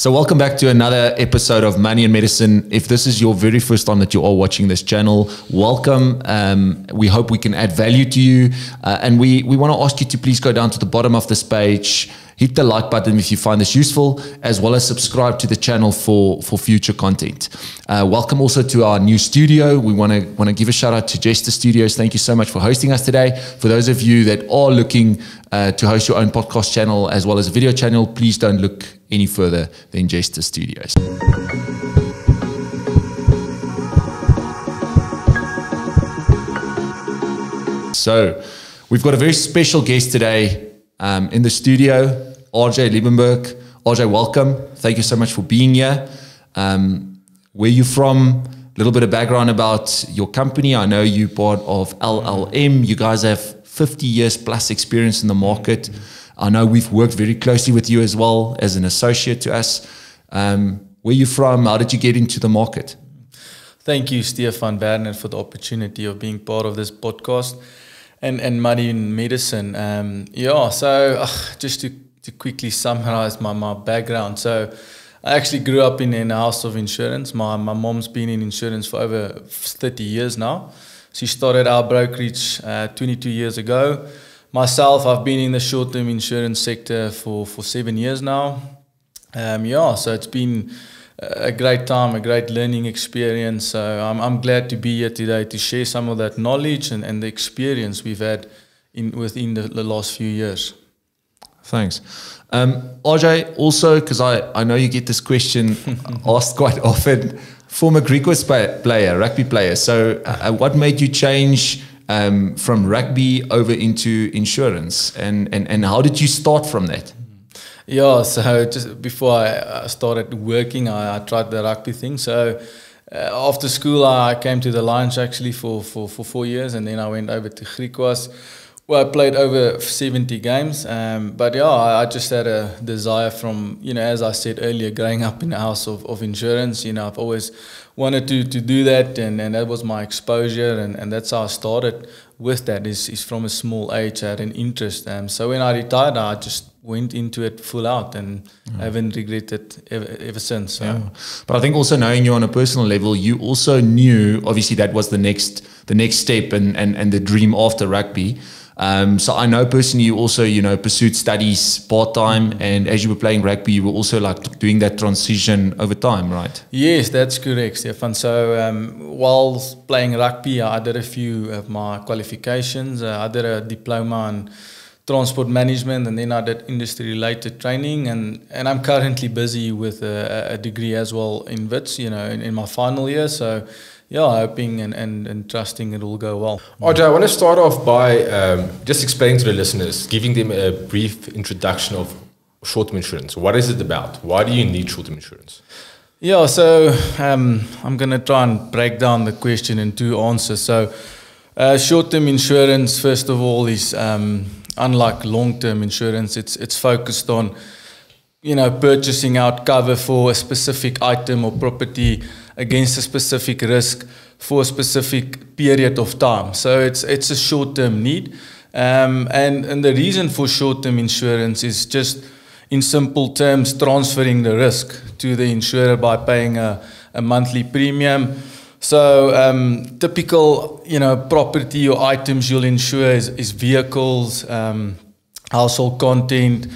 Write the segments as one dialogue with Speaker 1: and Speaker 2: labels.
Speaker 1: So, welcome back to another episode of Money and Medicine. If this is your very first time that you are watching this channel, welcome. Um, we hope we can add value to you. Uh, and we, we want to ask you to please go down to the bottom of this page, hit the like button if you find this useful, as well as subscribe to the channel for, for future content. Uh, welcome also to our new studio. We want to want to give a shout out to Jester Studios. Thank you so much for hosting us today. For those of you that are looking uh, to host your own podcast channel as well as a video channel, please don't look any further than Jester Studios. So, we've got a very special guest today um, in the studio, RJ Liebenberg. RJ, welcome. Thank you so much for being here. Um, where you from? A little bit of background about your company. I know you're part of LLM. You guys have 50 years plus experience in the market. I know we've worked very closely with you as well as an associate to us. Um, where you from? How did you get into the market?
Speaker 2: Thank you, Stefan Werner, for the opportunity of being part of this podcast and, and Money in Medicine. Um, yeah, so uh, just to, to quickly summarize my, my background. So I actually grew up in, in a house of insurance. My, my mom's been in insurance for over 30 years now. She started our brokerage uh, 22 years ago. Myself, I've been in the short-term insurance sector for, for seven years now. Um, yeah, so it's been a great time, a great learning experience. So I'm, I'm glad to be here today to share some of that knowledge and, and the experience we've had in within the, the last few years.
Speaker 1: Thanks. Um, RJ, also, because I, I know you get this question asked quite often, former Griquas player, rugby player. So, uh, what made you change um, from rugby over into insurance? And, and, and how did you start from that?
Speaker 2: Yeah, so just before I started working, I, I tried the rugby thing. So uh, after school, I came to the Lions actually for, for, for four years, and then I went over to Griquas. Well, I played over 70 games, um, but yeah, I, I, just had a desire from, you know, as I said earlier, growing up in a house of, of insurance, you know, I've always wanted to, to do that, and, and that was my exposure, and, and that's how I started with that, is, is from a small age, I had an interest. Um, so when I retired, I just went into it full out and mm. haven't regretted ever, ever since. So. Yeah.
Speaker 1: But I think also knowing you on a personal level, you also knew obviously that was the next the next step and and, and the dream after rugby. Um, so I know personally you also you know pursued studies part time, and as you were playing rugby, you were also like doing that transition over time, right?
Speaker 2: Yes, that's correct, Stefan. So um, while playing rugby, I did a few of my qualifications. Uh, I did a diploma in transport management and then I did industry related training and, and I'm currently busy with a, a degree as well in WITS, you know, in, in, my final year. So yeah, hoping and, and, and trusting it will go well.
Speaker 3: RJ, I want to start off by um, just explaining to the listeners, giving them a brief introduction of short-term insurance. What is it about? Why do you need short-term insurance?
Speaker 2: Yeah, so um, I'm going to try and break down the question in two answers. So uh, short-term insurance, first of all, is um, unlike long-term insurance, it's it's focused on you know purchasing out cover for a specific item or property against a specific risk for a specific period of time. So it's it's a short-term need, um, and and the reason for short-term insurance is just in simple terms transferring the risk to the insurer by paying a, a monthly premium. So um, typical, you know, property or items you'll insure is, is vehicles, um, household content,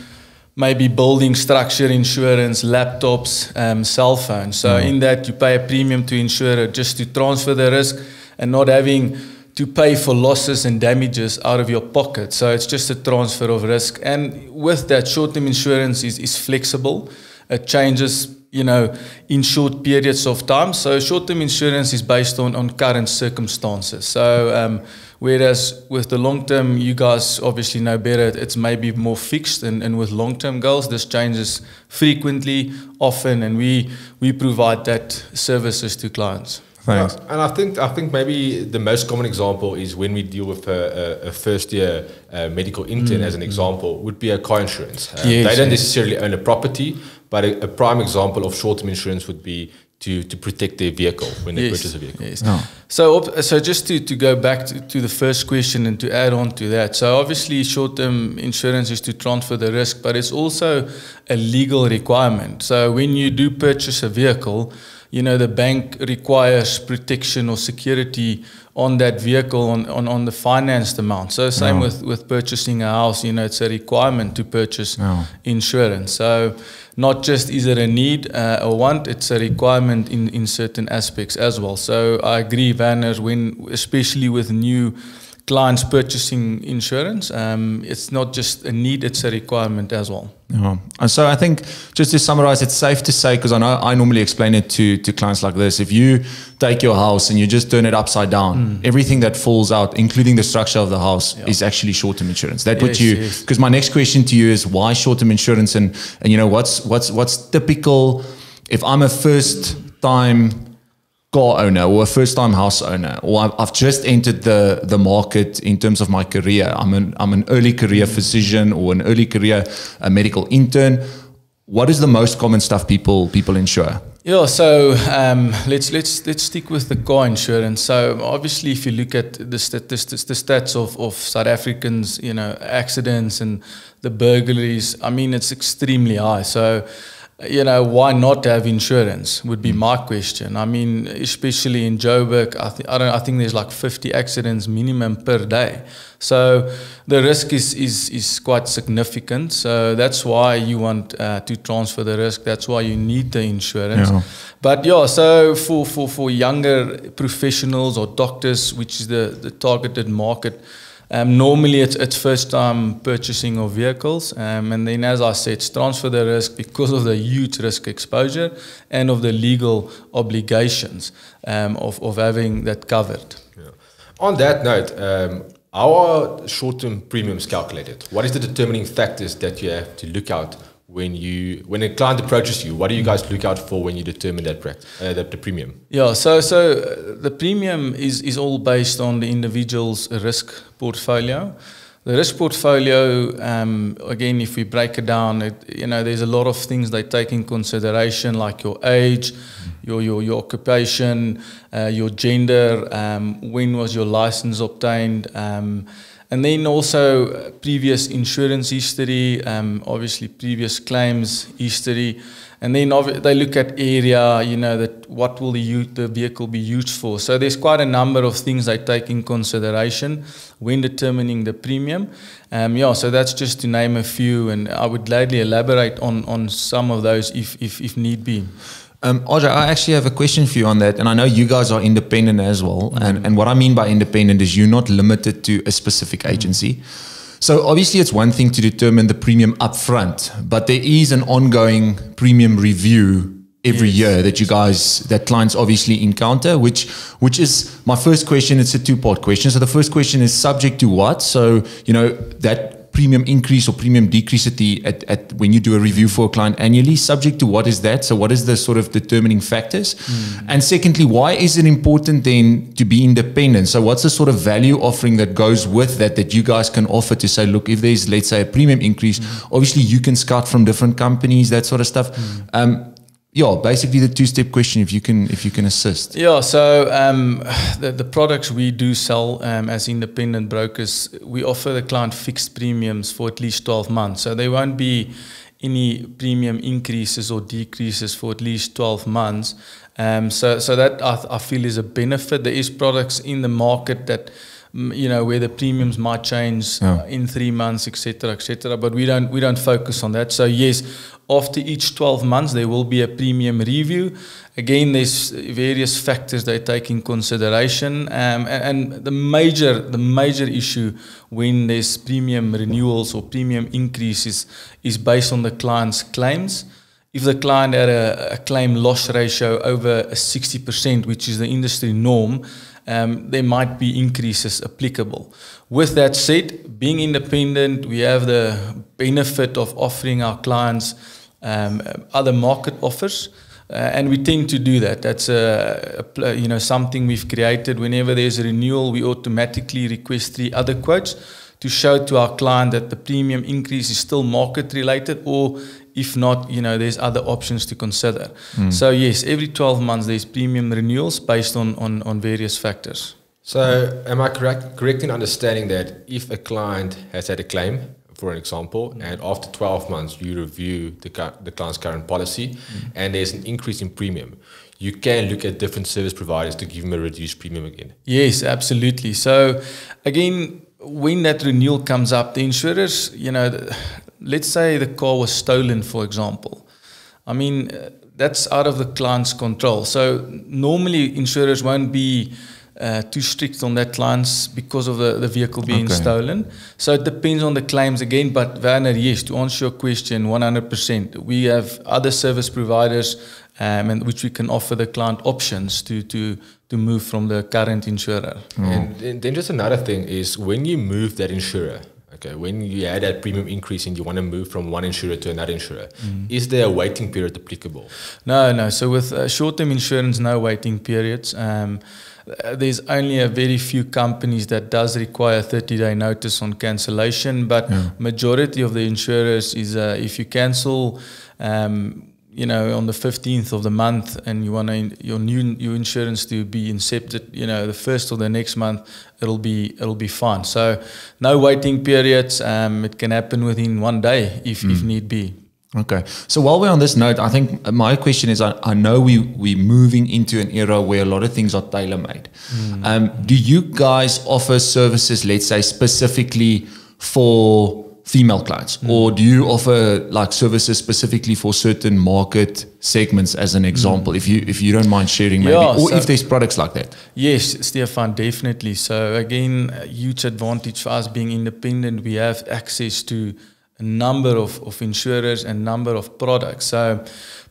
Speaker 2: maybe building structure insurance, laptops, um, cell phones. So mm. in that you pay a premium to insurer just to transfer the risk and not having to pay for losses and damages out of your pocket. So it's just a transfer of risk. And with that, short-term insurance is, is flexible. It changes you know, in short periods of time. So short-term insurance is based on, on current circumstances. So um, whereas with the long-term, you guys obviously know better, it's maybe more fixed. And, and with long-term goals, this changes frequently, often, and we, we provide that services to clients.
Speaker 3: Thanks. and I think I think maybe the most common example is when we deal with a, a, a first year uh, medical intern, mm. as an example, would be a car insurance. Uh, yes, they don't yes. necessarily own a property, but a, a prime example of short term insurance would be to, to protect their vehicle when they
Speaker 2: Yes,
Speaker 3: purchase a vehicle.
Speaker 2: Yes.
Speaker 1: Yeah.
Speaker 2: So, op- so just to, to go back to, to the first question and to add on to that. So, obviously, short term insurance is to transfer the risk, but it's also a legal requirement. So, when you do purchase a vehicle, you know, the bank requires protection or security on that vehicle on, on, on the financed amount. So, same
Speaker 1: Yeah.
Speaker 2: with, with purchasing a house, you know, it's a requirement to purchase
Speaker 1: Yeah.
Speaker 2: insurance. So, not just is it a need uh, or want, it's a requirement in, in certain aspects as well. So I agree, Werner, when especially with new clients purchasing insurance, um, it's not just a need, it's a requirement as well.
Speaker 1: Yeah. And so I think just to summarize, it's safe to say, because I know I normally explain it to, to clients like this if you take your house and you just turn it upside down, everything that falls out, including the structure of the house,
Speaker 2: Yeah.
Speaker 1: is actually short term insurance. That what
Speaker 2: Yes,
Speaker 1: you,
Speaker 2: yes.
Speaker 1: because my next question to you is why short term insurance and, and you know, what's, what's, what's typical if I'm a first time car owner or a first time house owner or I've, I've just entered the the market in terms of my career I'm an I'm an early career physician or an early career uh, medical intern what is the most common stuff people people insure
Speaker 2: Yeah, so um, let's let's let's stick with the car insurance. So obviously, if you look at the statistics, the stats of, of South Africans, you know, accidents and the burglaries, I mean, it's extremely high. So, you know, why not have insurance would be my question. I mean, especially in Joburg, I think I don't. I think there's like 50 accidents minimum per day. So the risk is is is quite significant. So that's why you want uh, to transfer the risk. That's why you need the insurance.
Speaker 1: Yeah.
Speaker 2: But yeah, so for, for, for younger professionals or doctors, which is the, the targeted market, um, normally it's, it's first time purchasing of vehicles. Um, and then, as I said, transfer the risk because of the huge risk exposure and of the legal obligations um, of, of having that covered.
Speaker 3: Yeah. On that note, um, how are short-term premiums calculated? What is the determining factors that you have to look out when you when a client approaches you? What do you guys look out for when you determine that uh, the, the premium?
Speaker 2: Yeah, so so uh, the premium is is all based on the individual's risk portfolio. The risk portfolio, um, again, if we break it down, it, you know, there's a lot of things they take in consideration, like your age, your your, your occupation, uh, your gender, um, when was your license obtained, um, and then also uh, previous insurance history, um, obviously previous claims history, and then they look at area, you know, that what will the, the vehicle be used for. So there's quite a number of things they take in consideration when determining the premium. Um, yeah, so that's just to name a few, and I would gladly elaborate on, on some of those if, if, if need be.
Speaker 1: Um, RJ, I actually have a question for you on that, and I know you guys are independent as well. And, and what I mean by independent is you're not limited to a specific agency. So obviously, it's one thing to determine the premium upfront, but there is an ongoing premium review every year that you guys, that clients obviously encounter. Which, which is my first question. It's a two-part question. So the first question is subject to what? So you know that premium increase or premium decrease at the at, at when you do a review for a client annually subject to what is that so what is the sort of determining factors? And secondly why is it important then to be independent? So what's the sort of value offering that goes with that that you guys can offer to say look if there's let's say a premium increase obviously you can scout from different companies that sort of stuff. Um yeah basically the two step question if you can if you can assist
Speaker 2: Yeah, so um, the, the products we do sell um, as independent brokers, we offer the client fixed premiums for at least 12 months. So there won't be any premium increases or decreases for at least 12 months. Um, so, so that I, I feel is a benefit. There is products in the market that mm, you know where the premiums might change
Speaker 1: Yeah.
Speaker 2: uh, in three months, etc., etc. But we don't we don't focus on that. So yes, after each 12 months there will be a premium review. Again, there's various factors they take in consideration, um, and, and the major the major issue when there's premium renewals or premium increases is based on the client's claims. If the client had a, a claim loss ratio over 60%, which is the industry norm, um, there might be increases applicable. With that said, being independent, we have the benefit of offering our clients um, other market offers. Uh, and we tend to do that. That's a, a you know something we've created. Whenever there's a renewal, we automatically request three other quotes to show to our client that the premium increase is still market related or If not, you know, there's other options to consider. Hmm. So yes, every 12 months there's premium renewals based on, on, on various factors.
Speaker 3: So, am I correct correct in understanding that if a client has had a claim, for an example, hmm. and after 12 months you review the, the client's current policy, hmm. and there's an increase in premium, you can look at different service providers to give them a reduced premium again.
Speaker 2: Yes, absolutely. So again, when that renewal comes up, the insurers, you know, the, let's say the car was stolen, for example. I mean, uh, that's out of the client's control. So normally insurers won't be uh, too strict on that clients because of the, the vehicle being
Speaker 1: Okay.
Speaker 2: stolen. So it depends on the claims again. But Werner, yes, to answer your question, 100%. We have other service providers um, and which we can offer the client options to, to, to move from the current insurer.
Speaker 3: And then, then just another thing is when you move that insurer, okay, when you had that premium increase and you want to move from one insurer to another insurer, is there a waiting period applicable?
Speaker 2: No, no. So with uh, short-term insurance, no waiting periods. Um, uh, there's only a very few companies that does require 30-day notice on cancellation, but majority of the insurers is uh, if you cancel, um, you know, on the 15th of the month, and you want to, your new your insurance to be incepted, you know, the first or the next month, it'll be it'll be fine. So no waiting periods. Um, it can happen within one day if if need be.
Speaker 1: Okay. So while we're on this note, I think my question is I, I know we, we're moving into an era where a lot of things are tailor made. Um, do you guys offer services, let's say, specifically for female clients? Hmm. Or do you offer like services specifically for certain market segments as an hmm. example? If you if you don't mind sharing maybe
Speaker 2: Yeah,
Speaker 1: or
Speaker 2: so-
Speaker 1: if there's products like that.
Speaker 2: Yes, Stefan, definitely. So again, a huge advantage for us being independent. We have access to a number of, of insurers and number of products. So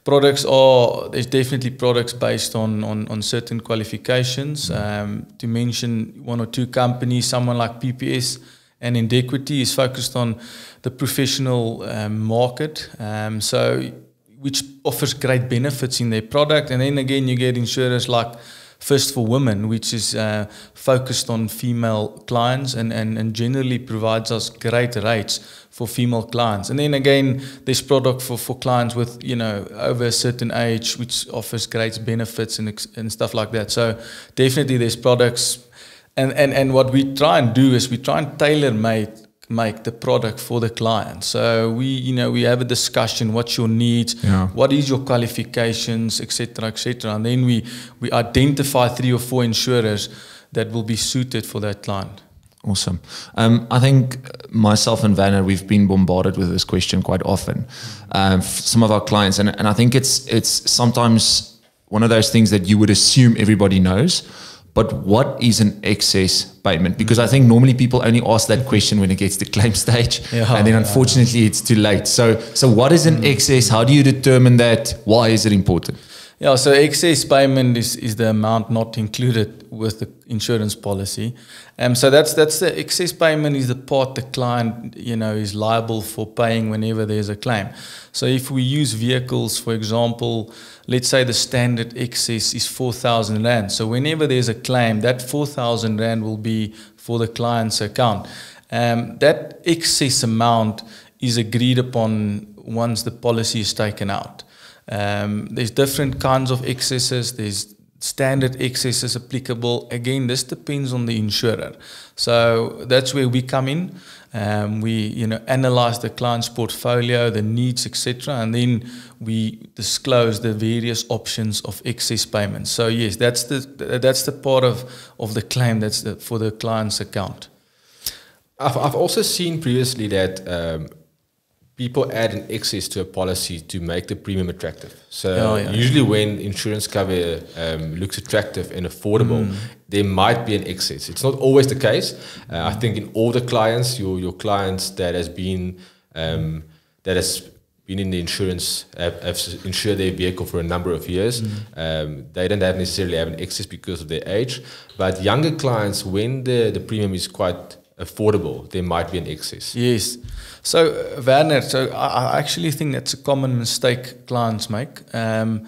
Speaker 2: products are there's definitely products based on on, on certain qualifications. Hmm. Um, to mention one or two companies, someone like PPS and Indequity is focused on the professional um, market. Um, so which offers great benefits in their product. And then again, you get insurers like First for Women, which is uh, focused on female clients and, and, and generally provides us great rates for female clients. And then again, this product for, for clients with, you know, over a certain age, which offers great benefits and, and stuff like that. So definitely there's products. And, and, and what we try and do is we try and tailor make make the product for the client. So we, you know, we have a discussion. What's your needs?
Speaker 1: Yeah.
Speaker 2: What is your qualifications, etc., etc. And then we we identify three or four insurers that will be suited for that client.
Speaker 1: Awesome. Um, I think myself and Werner, we've been bombarded with this question quite often. Um, some of our clients, and, and I think it's it's sometimes one of those things that you would assume everybody knows. But what is an excess payment? Because I think normally people only ask that question when it gets to claim stage,
Speaker 2: Yeah,
Speaker 1: and then
Speaker 2: yeah.
Speaker 1: unfortunately it's too late. So, so what is an excess? How do you determine that? Why is it important?
Speaker 2: Yeah, so excess payment is, is the amount not included with the insurance policy. Um, so that's that's the excess payment is the part the client you know is liable for paying whenever there's a claim. So if we use vehicles, for example, let's say the standard excess is four thousand rand. So whenever there's a claim, that four thousand rand will be for the client's account. Um, that excess amount is agreed upon once the policy is taken out. Um, there's different kinds of excesses. There's standard excesses applicable. Again, this depends on the insurer. So that's where we come in. Um, we, you know, analyze the client's portfolio, the needs, etc., and then we disclose the various options of excess payments. So yes, that's the that's the part of of the claim that's the, for the client's account.
Speaker 3: I've, I've also seen previously that um, people add an excess to a policy to make the premium attractive. So
Speaker 2: Oh, yeah.
Speaker 3: usually when insurance cover um, looks attractive and affordable,
Speaker 2: Mm.
Speaker 3: there might be an excess. It's not always the case. Uh, I think in all the clients, your your clients that has been um, that has been in the insurance have, have insured their vehicle for a number of years. Um, they don't have necessarily have an excess because of their age. But younger clients, when the, the premium is quite affordable, there might be an excess.
Speaker 2: Yes. So, uh, Werner, so I, I actually think that's a common mistake clients make. Um,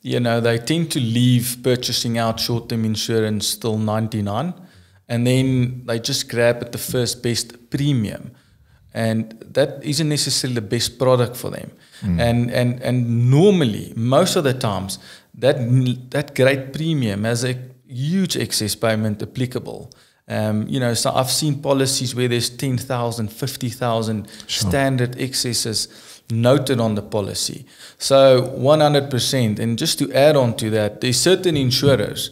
Speaker 2: you know, they tend to leave purchasing out short term insurance till 99 and then they just grab at the first best premium. and that isn't necessarily the best product for them. Mm. And and and normally, most of the times, that that great premium has a huge excess payment applicable. Um, you know, so I've seen policies where there's 10,000, 50,000 sure. standard excesses noted on the policy. So 100%. And just to add on to that, there's certain insurers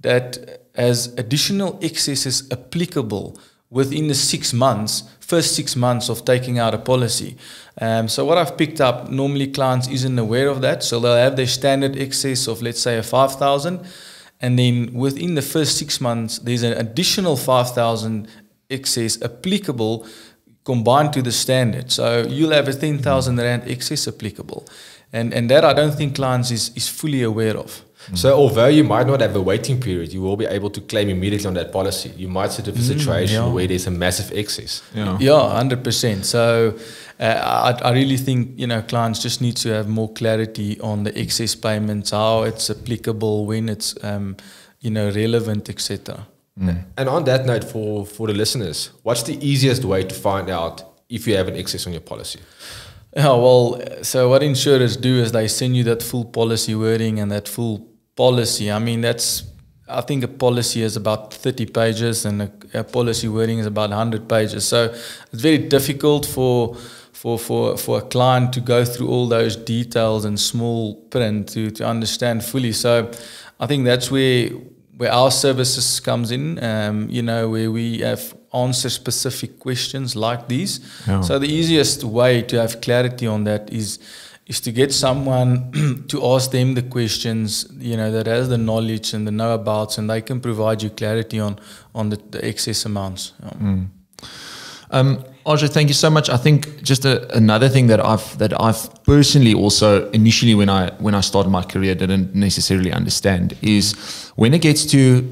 Speaker 2: that as additional excesses applicable within the six months, first six months of taking out a policy. Um, so what I've picked up, normally clients isn't aware of that. So they'll have their standard excess of, let's say, a 5,000 and then within the first six months, there's an additional 5,000 excess applicable combined to the standard. So you'll have a 10,000 Rand excess applicable. And, and that I don't think clients is, is fully aware of.
Speaker 3: So although you might not have a waiting period, you will be able to claim immediately on that policy. You might sit in a mm, situation mm, yeah. where there's a massive excess.
Speaker 2: Yeah, yeah, hundred percent. So uh, I, I really think you know clients just need to have more clarity on the excess payments, how it's applicable, when it's um, you know relevant, etc.
Speaker 3: Mm. And on that note, for for the listeners, what's the easiest way to find out if you have an excess on your policy?
Speaker 2: Yeah, well, so what insurers do is they send you that full policy wording and that full policy. I mean, that's I think a policy is about 30 pages and a, a policy wording is about 100 pages. So it's very difficult for for, for, for a client to go through all those details and small print to, to understand fully. So I think that's where where our services comes in, um, you know, where we have answer specific questions like these. Yeah. So the easiest way to have clarity on that is is to get someone to ask them the questions, you know, that has the knowledge and the know abouts, and they can provide you clarity on on the, the excess amounts. Yeah. Mm.
Speaker 1: Um, thank you so much. I think just a, another thing that I've that I've personally also initially when I when I started my career didn't necessarily understand is when it gets to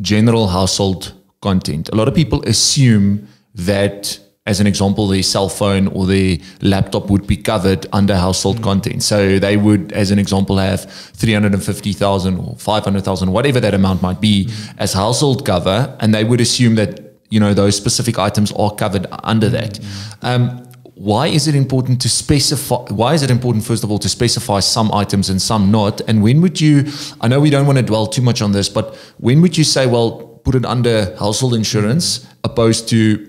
Speaker 1: general household content. A lot of people assume that as an example, the cell phone or the laptop would be covered under household mm. content. So they would, as an example, have 350,000 or 500,000, whatever that amount might be, mm. as household cover. And they would assume that you know those specific items are covered under that. Mm-hmm. Um, why is it important to specify? Why is it important, first of all, to specify some items and some not? And when would you? I know we don't want to dwell too much on this, but when would you say, well, put it under household insurance opposed to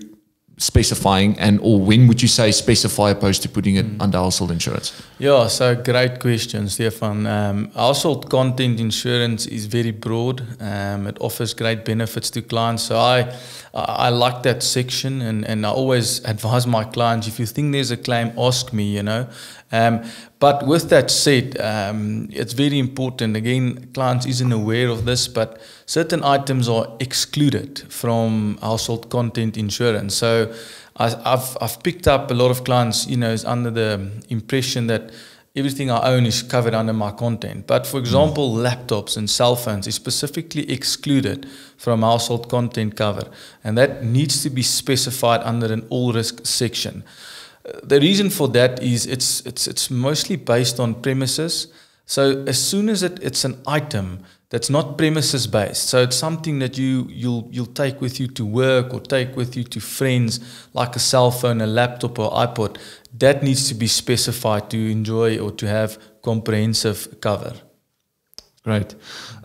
Speaker 1: specifying and or when would you say specify opposed to putting it mm. under household insurance?
Speaker 2: Yeah so great question stefan. Um, household content insurance is very broad. Um, it offers great benefits to clients. So i i like that section and, and i always advise my clients if you think there's a claim ask me you know um, but with that said, um, it's very important. Again, clients isn't aware of this, but certain items are excluded from household content insurance. So I, have I've picked up a lot of clients, you know, is under the impression that everything I own is covered under my content. But for example, mm. laptops and cell phones is specifically excluded from household content cover, and that needs to be specified under an all risk section the reason for that is it's it's it's mostly based on premises. So as soon as it, it's an item that's not premises based, so it's something that you you'll you'll take with you to work or take with you to friends, like a cell phone, a laptop, or iPod. That needs to be specified to enjoy or to have comprehensive cover.
Speaker 1: Great.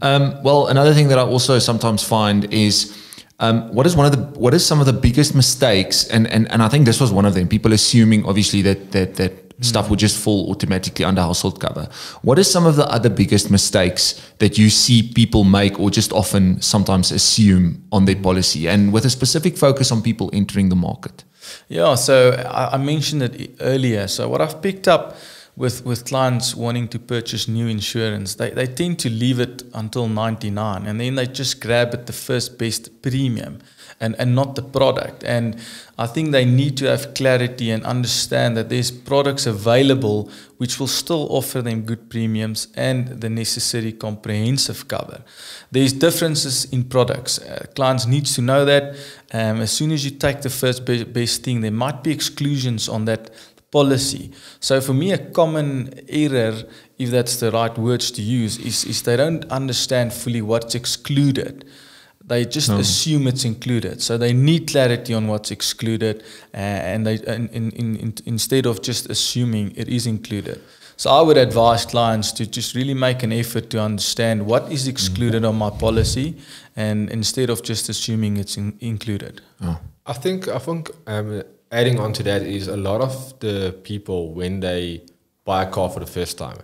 Speaker 1: Um, well, another thing that I also sometimes find is um, what is one of the what is some of the biggest mistakes? And, and and I think this was one of them. People assuming obviously that that that mm. stuff would just fall automatically under household cover. What are some of the other biggest mistakes that you see people make or just often sometimes assume on their policy and with a specific focus on people entering the market?
Speaker 2: Yeah, so I, I mentioned it earlier. So what I've picked up with, with clients wanting to purchase new insurance, they, they tend to leave it until 99 and then they just grab at the first best premium and, and not the product. And I think they need to have clarity and understand that there's products available which will still offer them good premiums and the necessary comprehensive cover. There's differences in products. Uh, clients need to know that. Um, as soon as you take the first be- best thing, there might be exclusions on that policy. So for me, a common error, if that's the right words to use, is, is they don't understand fully what's excluded. they just assume it's included. So they need clarity on what's excluded, uh, and they and in, in, in, instead of just assuming it is included. So I would advise clients to just really make an effort to understand what is excluded on my policy, and instead of just assuming it's in, included.
Speaker 1: Oh.
Speaker 3: I think I think um, adding on to that is a lot of the people when they buy a car for the first time,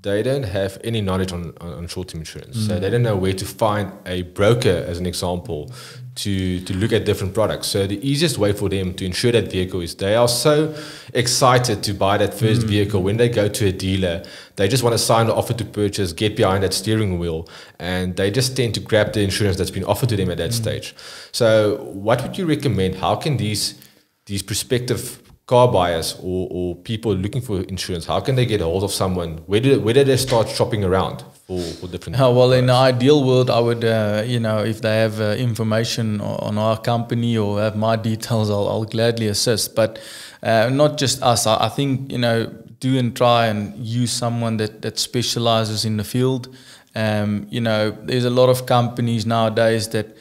Speaker 3: they don't have any knowledge on, on, on short-term insurance. Mm. So they don't know where to find a broker, as an example, to, to look at different products. So the easiest way for them to insure that vehicle is they are so excited to buy that first mm. vehicle. When they go to a dealer, they just want to sign the offer to purchase, get behind that steering wheel, and they just tend to grab the insurance that's been offered to them at that mm. stage. So what would you recommend? How can these these prospective car buyers or, or people looking for insurance, how can they get a hold of someone? Where do, where do they start shopping around for, for different?
Speaker 2: Uh, well, in the ideal world, I would, uh, you know, if they have uh, information on our company or have my details, I'll, I'll gladly assist. But uh, not just us. I, I, think, you know, do and try and use someone that, that specializes in the field. Um, you know, there's a lot of companies nowadays that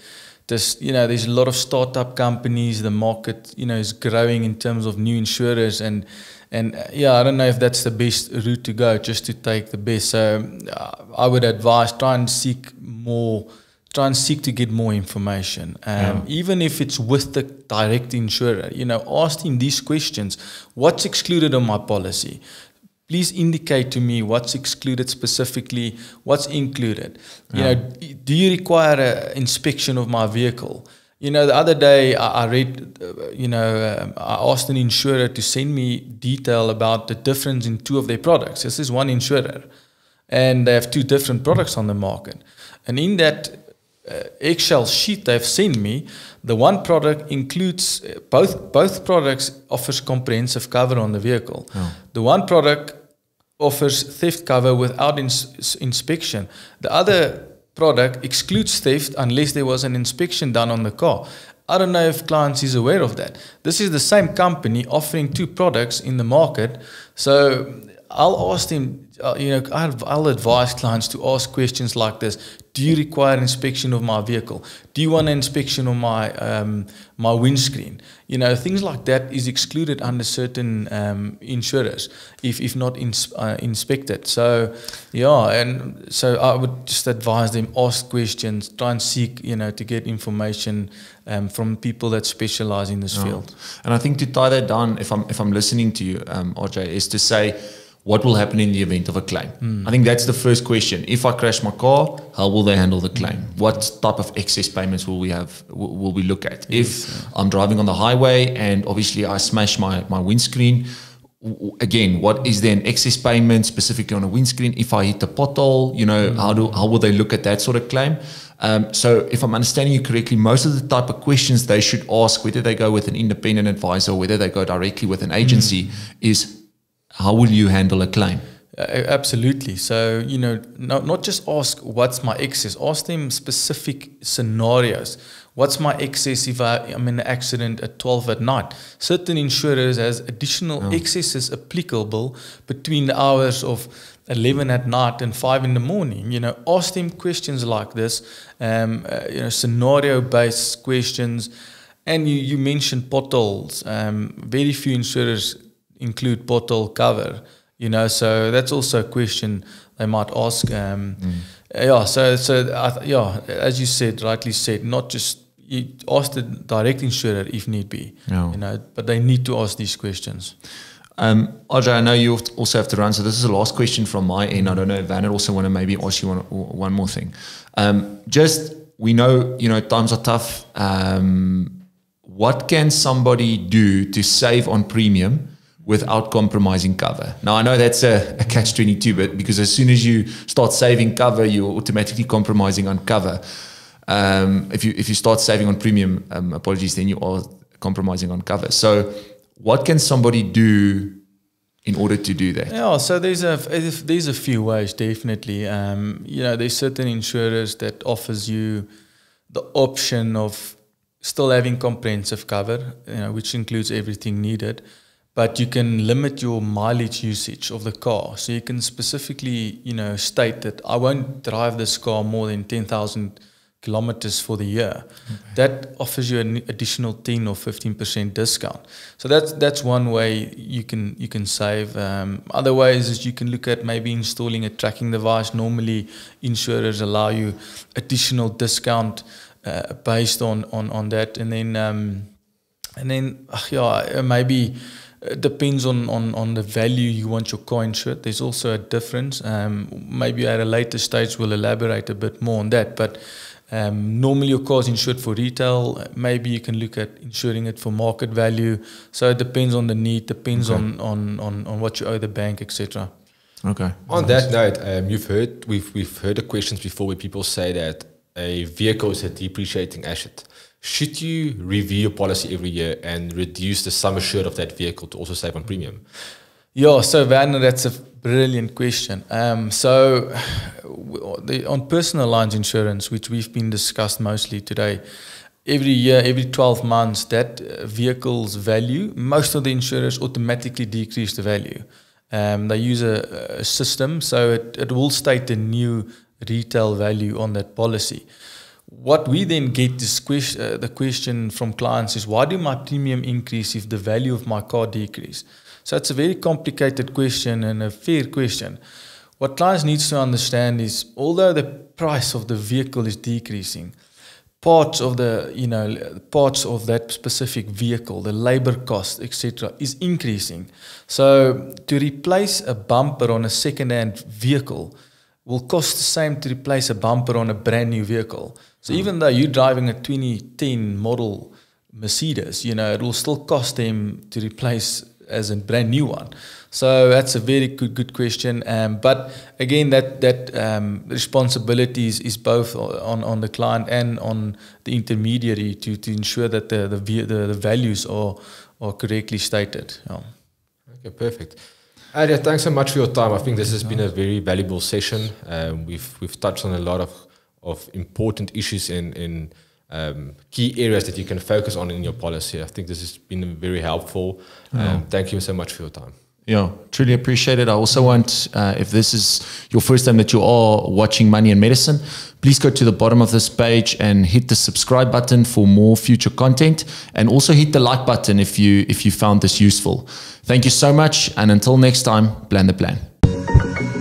Speaker 2: there's you know there's a lot of startup companies the market you know is growing in terms of new insurers and and uh, yeah I don't know if that's the best route to go just to take the best. So uh, I would advise try and seek more try and seek to get more information. Um, yeah. even if it's with the direct insurer you know ask him these questions. What's excluded on my policy please indicate to me what's excluded specifically, what's included. You yeah. know, do you require an inspection of my vehicle? You know, the other day I, I read, uh, you know, um, I asked an insurer to send me detail about the difference in two of their products. This is one insurer, and they have two different products on the market. And in that uh, Excel sheet they've sent me, the one product includes uh, both both products offers comprehensive cover on the vehicle. Oh. The one product offers theft cover without ins inspection. The other product excludes theft unless there was an inspection done on the car. I don't know if clients is aware of that. This is the same company offering two products in the market. So I'll ask them, uh, you know, I'll, I'll advise clients to ask questions like this. Do you require inspection of my vehicle? Do you want an inspection of my um, my windscreen? You know, things like that is excluded under certain um, insurers if, if not ins uh, inspected. So, yeah, and so I would just advise them ask questions, try and seek, you know, to get information um, from people that specialize in this field.
Speaker 1: And I think to tie that down, if I'm if I'm listening to you, um, RJ, is to say what will happen in the event of a claim? Mm. I think that's the first question. If I crash my car, how will they handle the claim? Mm. What type of excess payments will we have? Will we look at? Yes, if yeah. I'm driving on the highway and obviously I smash my my windscreen, again, what is then excess payment specifically on a windscreen? If I hit a pothole, you know, mm. how do how will they look at that sort of claim? Um, so, if I'm understanding you correctly, most of the type of questions they should ask, whether they go with an independent advisor or whether they go directly with an agency, mm. is how will you handle a claim?
Speaker 2: Uh, absolutely. So, you know, not, not just ask what's my excess, ask them specific scenarios. What's my excess if I, am in an accident at 12 at night? Certain insurers has additional oh. excesses applicable between the hours of 11 at night and 5 in the morning. You know, ask them questions like this, um, uh, you know, scenario based questions. And you, you mentioned potholes. Um, very few insurers include pothole cover. You know, so that's also a question they might ask. Um, mm. Yeah, so so uh, yeah, as you said, rightly said, not just you ask the direct insurer if need be. Yeah. You know, but they need to ask these questions.
Speaker 1: Um, RJ, I know you also have to run, so this is the last question from my end. I don't know if Werner also want to maybe ask you one, one more thing. Um, just we know, you know, times are tough. Um, what can somebody do to save on premium? Without compromising cover. Now I know that's a, a catch twenty two, but because as soon as you start saving cover, you're automatically compromising on cover. Um, if you if you start saving on premium, um, apologies, then you are compromising on cover. So, what can somebody do in order to do that?
Speaker 2: Yeah, so there's a there's a few ways definitely. Um, you know, there's certain insurers that offers you the option of still having comprehensive cover, you know, which includes everything needed but you can limit your mileage usage of the car. So you can specifically, you know, state that I won't drive this car more than 10,000 kilometers for the year, that offers you an additional 10 or 15% discount. So that's that's one way you can you can save. Um, other ways is you can look at maybe installing a tracking device. Normally, insurers allow you additional discount uh, based on, on on that, and then um, and then yeah, maybe it depends on, on, on the value you want your car insured. There's also a difference. Um, maybe at a later stage we'll elaborate a bit more on that. But um, normally your car is insured for retail. Maybe you can look at insuring it for market value. So it depends on the need, depends okay. on, on, on, on what you owe the bank, etc.
Speaker 1: Okay.
Speaker 3: On nice. that note, um, you've heard we've we've heard the questions before where people say that a vehicle is a depreciating asset. Should you review your policy every year and reduce the sum assured of that vehicle to also save on premium?
Speaker 2: Yeah, so Werner, that's a brilliant question. Um, so, the, on personal lines insurance, which we've been discussed mostly today, every year, every 12 months, that vehicle's value, most of the insurers automatically decrease the value. Um, they use a, a system, so it, it will state the new retail value on that policy what we then get is question, uh, the question from clients is why do my premium increase if the value of my car decrease? So it's a very complicated question and a fair question. What clients needs to understand is although the price of the vehicle is decreasing, parts of the you know parts of that specific vehicle, the labor cost, etc., is increasing. So to replace a bumper on a second-hand vehicle will cost the same to replace a bumper on a brand new vehicle. So mm. even though you're driving a 2010 model Mercedes, you know, it will still cost them to replace as a brand new one. So that's a very good good question. Um, but again, that that um, responsibility is, both on, on the client and on the intermediary to, to ensure that the the, the, the values are are correctly stated. Yeah.
Speaker 3: Okay, perfect. RJ, thanks so much for your time. I think this has been a very valuable session. Um, we've we've touched on a lot of of important issues in in um, key areas that you can focus on in your policy. I think this has been very helpful. Um, Thank you so much for your time.
Speaker 1: Yeah, truly appreciate it. I also want, uh, if this is your first time that you are watching Money and Medicine, please go to the bottom of this page and hit the subscribe button for more future content, and also hit the like button if you if you found this useful. Thank you so much, and until next time, plan the plan.